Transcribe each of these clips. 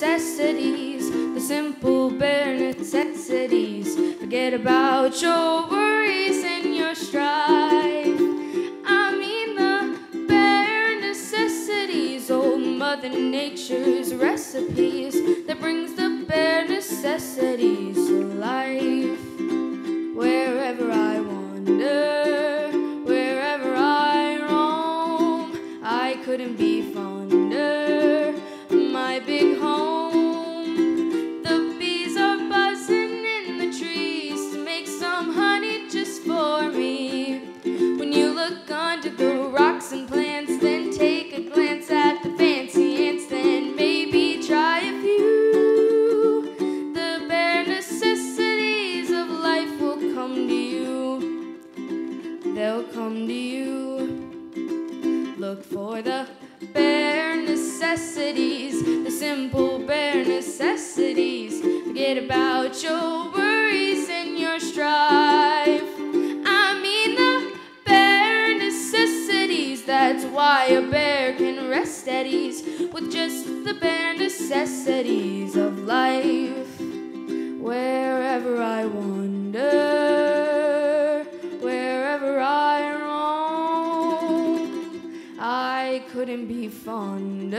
necessities, the simple bare necessities. Forget about your worries and your strife. I mean the bare necessities, old Mother Nature's recipes that brings the bare necessities to life. Wherever I wander, wherever I roam, I couldn't be Look for the bare necessities, the simple bare necessities. Forget about your worries and your strife. I mean the bare necessities. That's why a bear can rest at ease with just the bare necessities of life. Wherever couldn't be fonder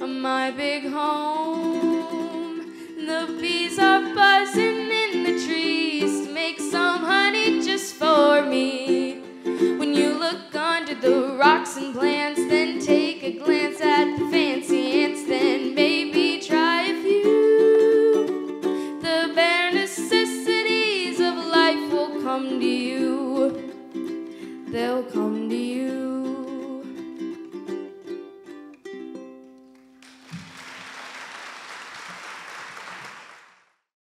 of my big home. The bees are buzzing in the trees to make some honey just for me. When you look under the rocks and plants, then take a glance at the fancy ants, then maybe try a few. The bare necessities of life will come to you. They'll come to you.